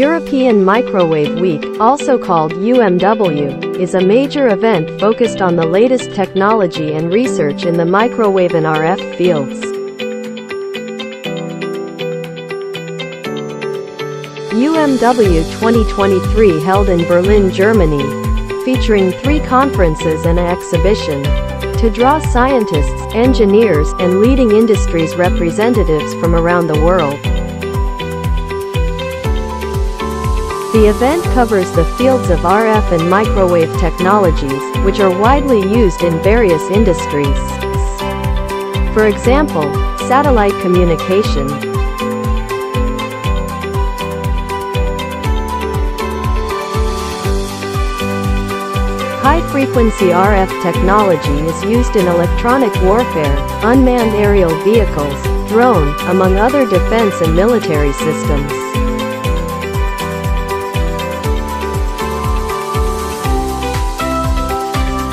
European Microwave Week, also called EuMW, is a major event focused on the latest technology and research in the microwave and RF fields. EuMW 2023 held in Berlin, Germany, featuring three conferences and an exhibition to draw scientists, engineers, and leading industries representatives from around the world. The event covers the fields of RF and microwave technologies, which are widely used in various industries. For example, satellite communication, High-frequency RF technology is used in electronic warfare, unmanned aerial vehicles, drone, among other defense and military systems.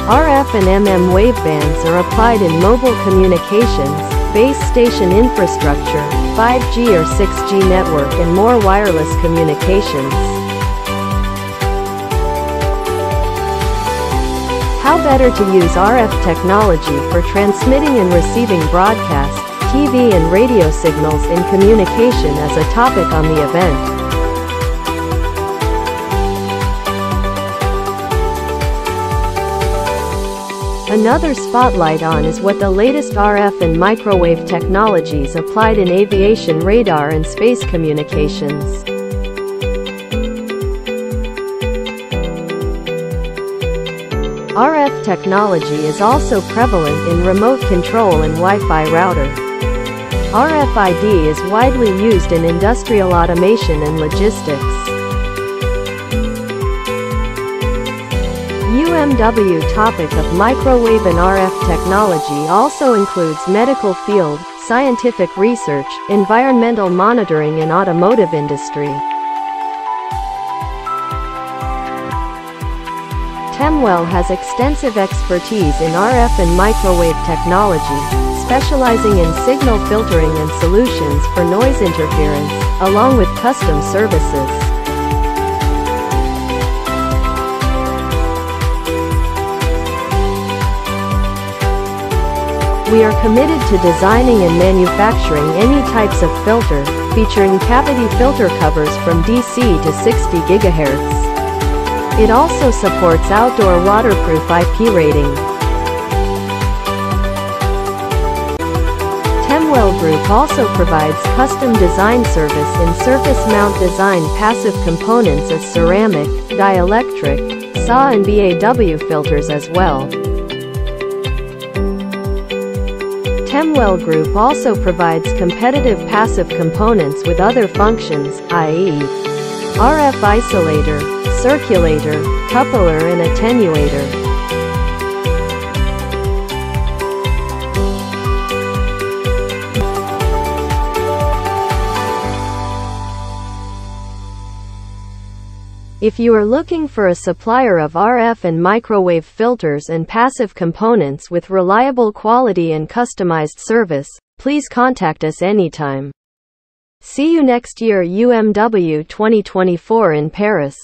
RF and MM wavebands are applied in mobile communications, base station infrastructure, 5G or 6G network and more wireless communications. How better to use RF technology for transmitting and receiving broadcast, TV and radio signals in communication as a topic on the event. Another spotlight on is what the latest RF and microwave technologies applied in aviation radar and space communications. RF technology is also prevalent in remote control and Wi-Fi router. RFID is widely used in industrial automation and logistics. EuMW topic of microwave and RF technology also includes medical field, scientific research, environmental monitoring and automotive industry. Temwell has extensive expertise in RF and microwave technology, specializing in signal filtering and solutions for noise interference, along with custom services. We are committed to designing and manufacturing any types of filter, featuring cavity filter covers from DC to 60 GHz. It also supports outdoor waterproof IP rating. Temwell Group also provides custom design service in surface mount design passive components as ceramic, dielectric, SAW and BAW filters as well. Temwell Group also provides competitive passive components with other functions, i.e. RF isolator, circulator, coupler and attenuator. If you are looking for a supplier of RF and microwave filters and passive components with reliable quality and customized service, please contact us anytime. See you next year EuMW 2024 in Paris.